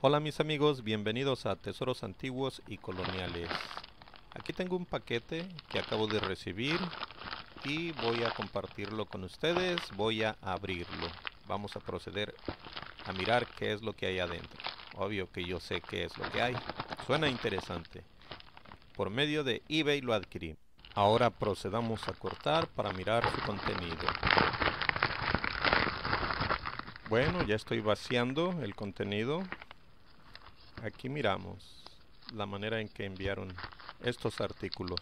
Hola mis amigos, bienvenidos a Tesoros Antiguos y Coloniales. Aquí tengo un paquete que acabo de recibir y voy a compartirlo con ustedes, voy a abrirlo. Vamos a proceder a mirar qué es lo que hay adentro. Obvio que yo sé qué es lo que hay. Suena interesante. Por medio de eBay lo adquirí. Ahora procedamos a cortar para mirar su contenido. Bueno, ya estoy vaciando el contenido. Aquí miramos la manera en que enviaron estos artículos.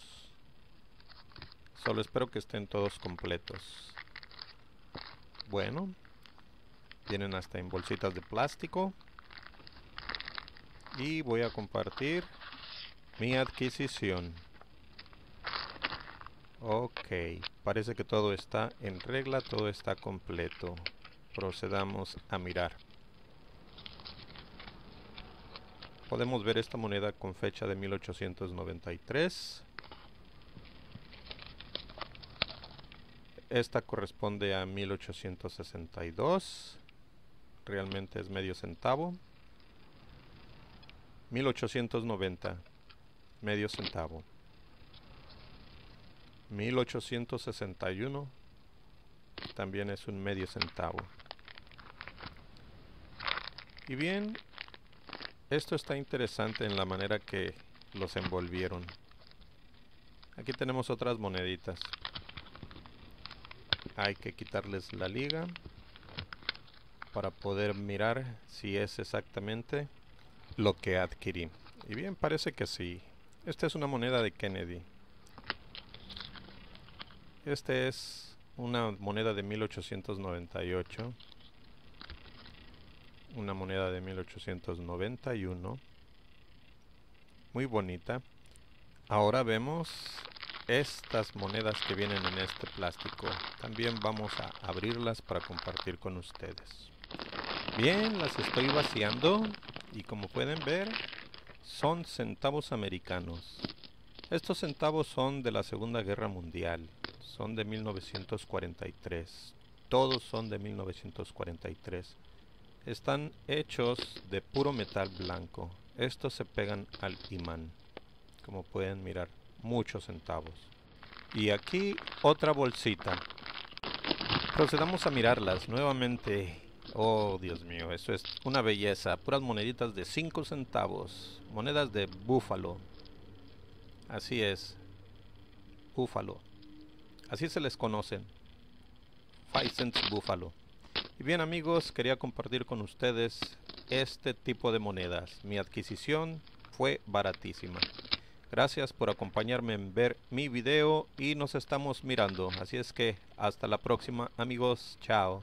Solo espero que estén todos completos. Bueno, vienen hasta en bolsitas de plástico. Y voy a compartir mi adquisición. Ok, parece que todo está en regla, todo está completo. Procedamos a mirar. Podemos ver esta moneda con fecha de 1893. Esta corresponde a 1862. Realmente es medio centavo. 1890. Medio centavo. 1861. También es un medio centavo. Y bien, esto está interesante en la manera que los envolvieron. Aquí tenemos otras moneditas. Hay que quitarles la liga para poder mirar si es exactamente lo que adquirí. Y bien, parece que sí. Esta es una moneda de Kennedy. Este es una moneda de 1898 una moneda de 1891 muy bonita. Ahora vemos estas monedas que vienen en este plástico. También vamos a abrirlas para compartir con ustedes. Bien las estoy vaciando y como pueden ver son centavos americanos. Estos centavos son de la segunda guerra mundial son de 1943 todos son de 1943 están hechos de puro metal blanco. Estos se pegan al imán. Como pueden mirar, muchos centavos. Y aquí otra bolsita. Procedamos a mirarlas nuevamente. Oh, Dios mío, eso es una belleza. Puras moneditas de 5 centavos. Monedas de búfalo. Así es. Búfalo. Así se les conocen. 5 cents búfalo. Y bien amigos, quería compartir con ustedes este tipo de monedas. Mi adquisición fue baratísima. Gracias por acompañarme en ver mi video y nos estamos mirando. Así es que hasta la próxima amigos. Chao.